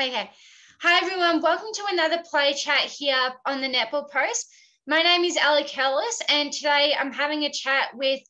Okay. Hi, everyone. Welcome to another play chat here on the Netball Post. My name is Ali Kellis, and today I'm having a chat with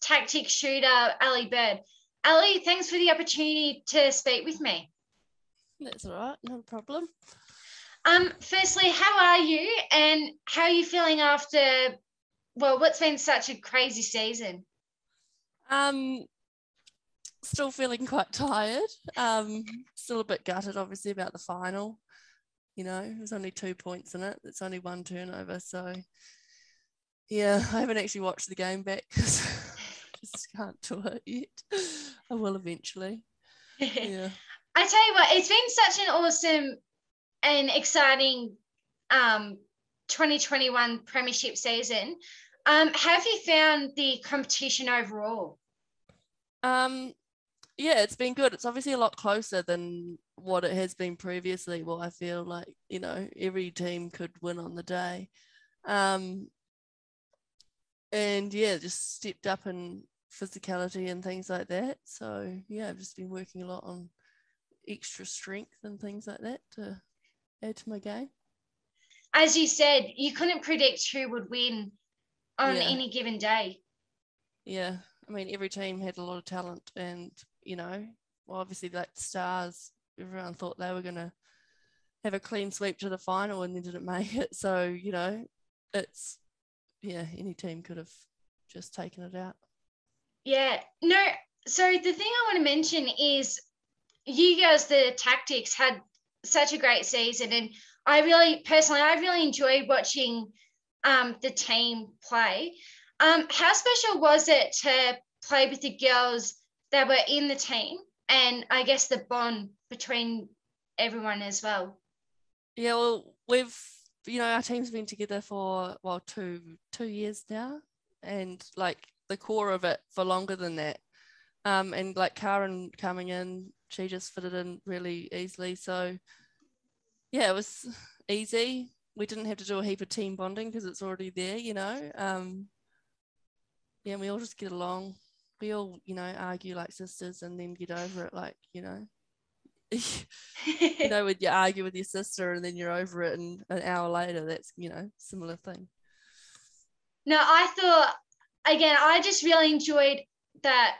Tactix shooter Ellie Bird. Ellie, thanks for the opportunity to speak with me. That's all right, no problem. Um, firstly, how are you, and how are you feeling after? Well, what's been such a crazy season? Um, still feeling quite tired. Um, still a bit gutted, obviously, about the final. You know, there's only two points in it. It's only one turnover, so yeah, I haven't actually watched the game back because I just can't do it yet. I will eventually. Yeah. I tell you what, it's been such an awesome and exciting um, 2021 Premiership season. Um, have you found the competition overall? Um, yeah, it's been good. It's obviously a lot closer than what it has been previously. Well, I feel like you know every team could win on the day, um, and yeah, just stepped up in physicality and things like that. So yeah, I've just been working a lot on extra strength and things like that to add to my game. As you said, you couldn't predict who would win on Yeah. any given day. Yeah, I mean every team had a lot of talent, and you know, well, obviously like Stars, everyone thought they were gonna have a clean sweep to the final, and they didn't make it. So you know, it's yeah, any team could have just taken it out. Yeah. No. So the thing I want to mention is you guys, the Tactix had such a great season, and I really personally, I really enjoyed watching um, the team play. Um, how special was it to play with the girls that were in the team, and I guess the bond between everyone as well? Yeah, well, we've you know our team's been together for well two two years now, and like the core of it for longer than that. Um, and like Karin coming in, she just fitted in really easily. So yeah, it was easy. We didn't have to do a heap of team bonding because it's already there, you know. Um, yeah, we all just get along. We all, you know, argue like sisters and then get over it, like you know. you know, when you argue with your sister and then you're over it, and an hour later, that's you know, similar thing. No, I thought again, I just really enjoyed that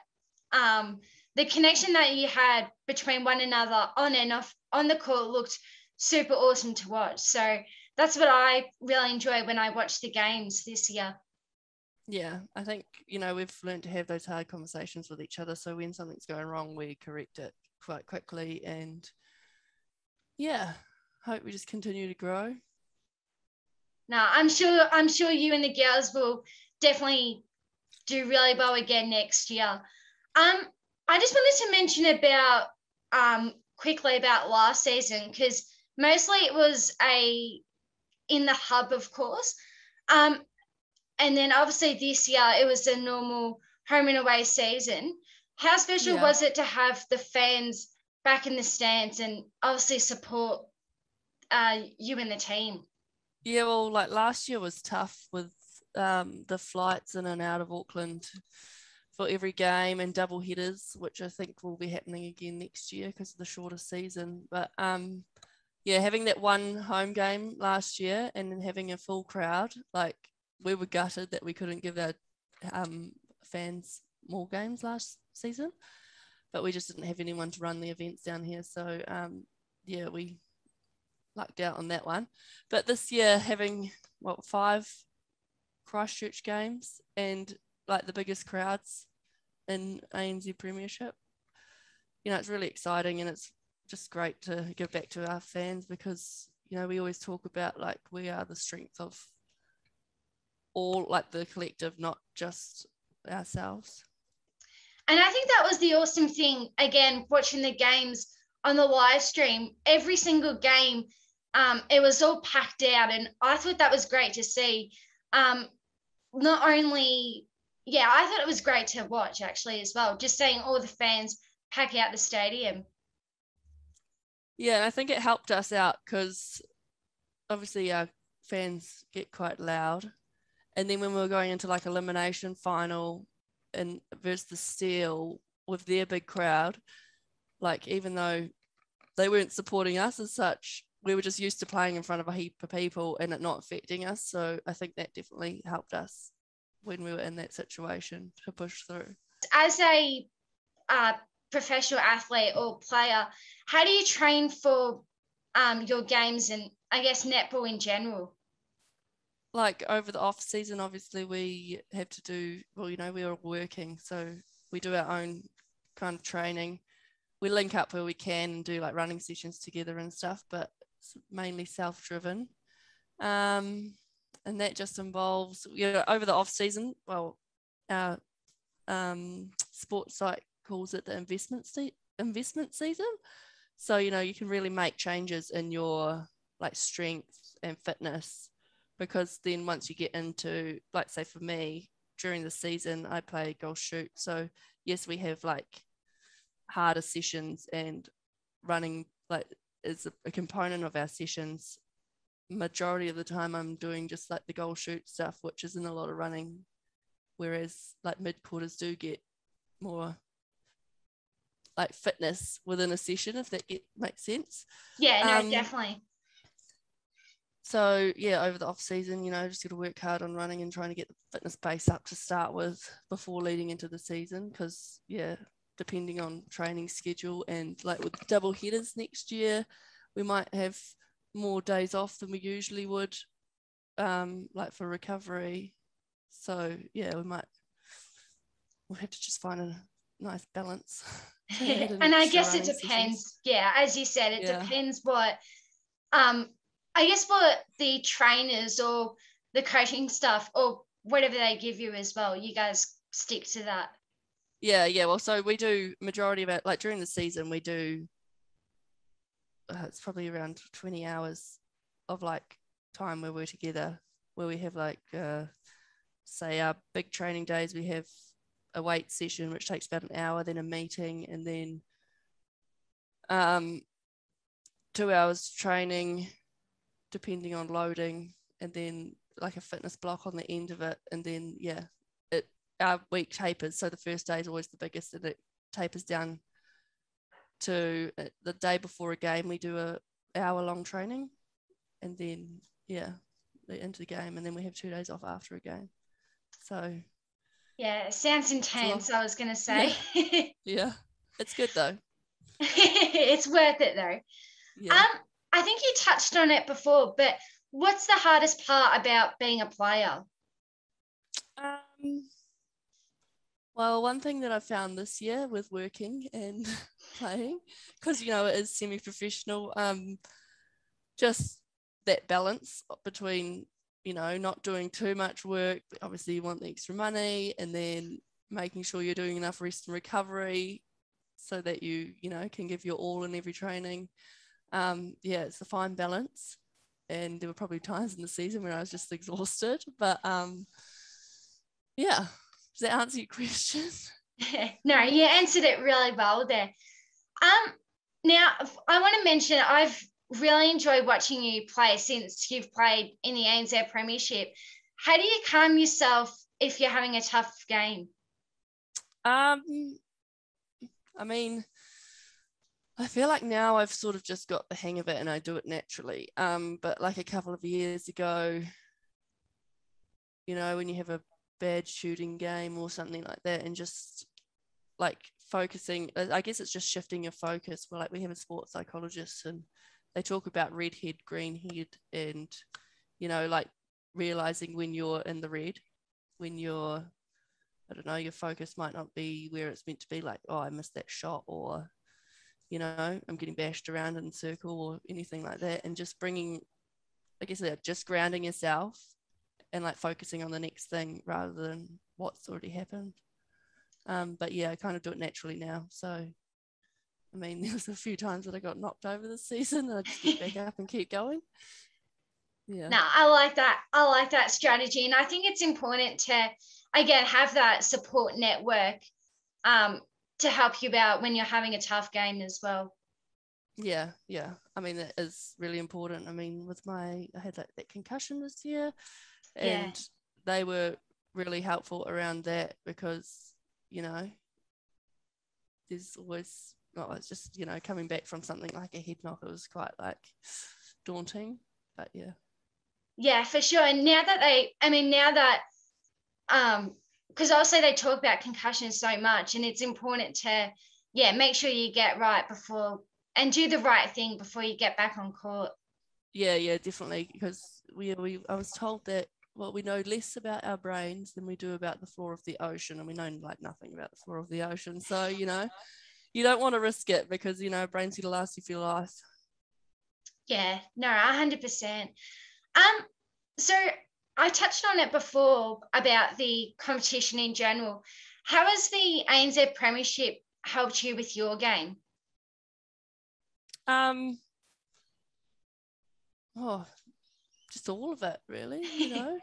um the connection that you had between one another on and off on the court looked super awesome to watch. So that's what I really enjoy when I watch the games this year. Yeah, I think you know we've learned to have those hard conversations with each other. So when something's going wrong, we correct it quite quickly, and yeah, hope we just continue to grow. No, I'm sure I'm sure you and the girls will definitely do really well again next year. Um, I just wanted to mention about um quickly about last season because mostly it was a in the hub, of course. Um, and then obviously this year it was a normal home and away season. How special Yeah. was it to have the fans back in the stands and obviously support uh, you and the team? Yeah, well, like last year was tough with um, the flights in and out of Auckland for every game and double headers, which I think will be happening again next year because of the shorter season. But um, yeah, having that one home game last year and then having a full crowd, like we were gutted that we couldn't give our um, fans more games last season, but we just didn't have anyone to run the events down here. So um, yeah, we lucked out on that one. But this year, having what five Christchurch games and like the biggest crowds in ANZ Premiership, you know, it's really exciting and it's just great to give back to our fans because you know we always talk about like we are the strength of all like the collective, not just ourselves. And I think that was the awesome thing, again, watching the games on the live stream, every single game, um, it was all packed out. And I thought that was great to see. Um, not only, yeah, I thought it was great to watch actually as well, just seeing all the fans pack out the stadium. Yeah, and I think it helped us out because obviously our fans get quite loud. And then when we were going into like elimination final and versus the Steel with their big crowd, like even though they weren't supporting us as such. We were just used to playing in front of a heap of people and it not affecting us. So I think that definitely helped us when we were in that situation to push through. As a uh, professional athlete or player, how do you train for um, your games and I guess netball in general? Like over the off season, obviously we have to do well. You know, we are working, so we do our own kind of training. We link up where we can and do like running sessions together and stuff, but mainly self-driven. Um, and that just involves you know over the off season. Well, our um, sports site calls it the investment se- investment season. So you know you can really make changes in your like strength and fitness because then once you get into like say for me during the season I play goal shoot. So yes, we have like harder sessions and running like is a, a component of our sessions. Majority of the time I'm doing just like the goal shoot stuff, which isn't a lot of running. Whereas like mid quarters do get more like fitness within a session, if that get, makes sense. Yeah, no, um, definitely. So yeah, over the off season, you know, just got to work hard on running and trying to get the fitness base up to start with before leading into the season. Because yeah, depending on training schedule and like with double headers next year, we might have more days off than we usually would, um, like for recovery. So yeah, we might we'll have to just find a nice balance. and I guess it depends. Sessions. Yeah, as you said, it yeah. depends what um I guess for the trainers or the coaching stuff or whatever they give you as well, you guys stick to that. Yeah, yeah. Well, so we do majority of it like during the season we do uh, it's probably around 20 hours of like time where we're together where we have like uh say our big training days we have a weight session which takes about an hour then a meeting and then um two hours training depending on loading and then like a fitness block on the end of it. And then yeah it our week tapers. So the first day is always the biggest and it tapers down to uh, the day before a game we do a hour long training. And then yeah into the game and then we have two days off after a game. So yeah sounds intense i was gonna say. Yeah, yeah. it's good though. It's worth it though. Yeah. um I think you touched on it before, but what's the hardest part about being a player? Um, well, one thing that I found this year with working and playing, because you know it is semi-professional, um, just that balance between you know not doing too much work. Obviously, you want the extra money, and then making sure you're doing enough rest and recovery so that you you know can give your all in every training um, yeah, it's a fine balance. And there were probably times in the season where I was just exhausted. But um, yeah, does that answer your question? no, you answered it really well there. Um, now I want to mention I've really enjoyed watching you play since you've played in the ANZ Premiership. How do you calm yourself if you're having a tough game? Um, I mean, I feel like now I've sort of just got the hang of it and I do it naturally. Um, but like a couple of years ago, you know, when you have a bad shooting game or something like that, and just like focusing, uh, I guess it's just shifting your focus. Well, like we have a sports psychologist and they talk about red head, green head, and you know, like realizing when you're in the red, when you're, I don't know, your focus might not be where it's meant to be. Like, oh, I missed that shot, or you know, I'm getting bashed around in a circle or anything like that. And just bringing, like I said, just grounding yourself and like focusing on the next thing rather than what's already happened. Um, but yeah, I kind of do it naturally now. So, I mean, there was a few times that I got knocked over this season and I just get back up and keep going. Yeah. No, I like that. I like that strategy. And I think it's important to, again, have that support network um, to help you out when you're having a tough game as well. Yeah, yeah. I mean, it is really important. I mean, with my, I had like that concussion this year, and yeah. they were really helpful around that because, you know, there's always oh, it's just you know coming back from something like a head knock, it was quite like daunting. But yeah. Yeah, for sure. And now that they, I mean, now that, um, because obviously they talk about concussions so much, and it's important to, yeah, make sure you get right before and do the right thing before you get back on court. Yeah, yeah, definitely. Because we, we, I was told that well, we know less about our brains than we do about the floor of the ocean, and we know like nothing about the floor of the ocean. So you know, you don't want to risk it because you know brains gonna last you for your life. Yeah, no, hundred percent. Um, so I touched on it before about the competition in general. How has the ANZ Premiership helped you with your game? Um, oh, just all of it, really. You know,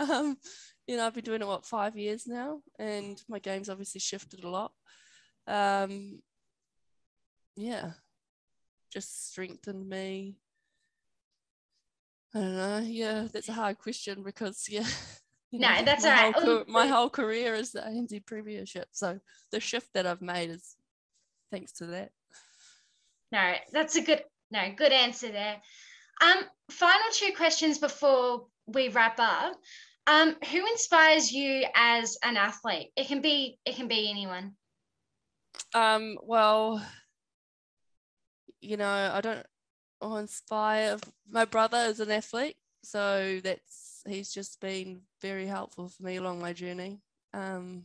um, you know, I've been doing it what five years now, and my game's obviously shifted a lot. Um, yeah, just strengthened me. I don't know. Yeah, that's a hard question because yeah. no, know, that's my all right. Whole, my whole career is the ANZ Premiership, so the shift that I've made is thanks to that. No, that's a good no good answer there. Um, final two questions before we wrap up. Um, who inspires you as an athlete? It can be it can be anyone. Um, well, you know, I don't or inspire my brother is an athlete, so that's he's just been very helpful for me along my journey. Um,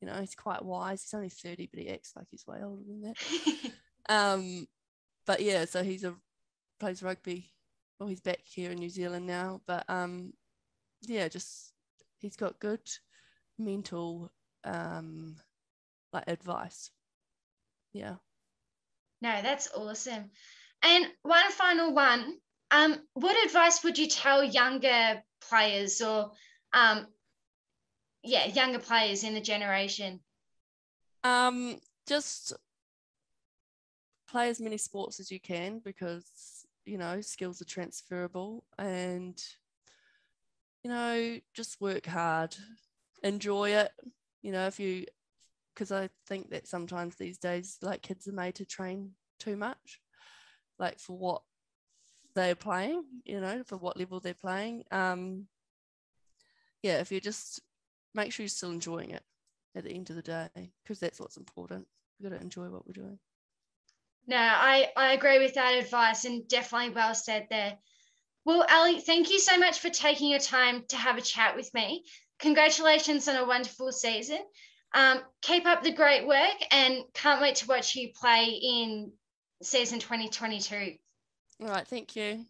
you know, he's quite wise. He's only 30, but he acts like he's way older than that. um, but yeah, so he's a plays rugby. Well, he's back here in New Zealand now, but um, yeah, just he's got good mental um, like advice. Yeah. No, that's awesome. And one final one. Um, what advice would you tell younger players or um, yeah, younger players in the generation? Um, just play as many sports as you can because you know, skills are transferable and, you know, just work hard, enjoy it. You know, if you, because I think that sometimes these days, like kids are made to train too much, like for what they're playing, you know, for what level they're playing. Um, yeah, if you just make sure you're still enjoying it at the end of the day, because that's what's important. We've got to enjoy what we're doing. No, I, I agree with that advice and definitely well said there. Well, Ellie, thank you so much for taking your time to have a chat with me. Congratulations on a wonderful season. Um, keep up the great work and can't wait to watch you play in season 2022. All right, thank you.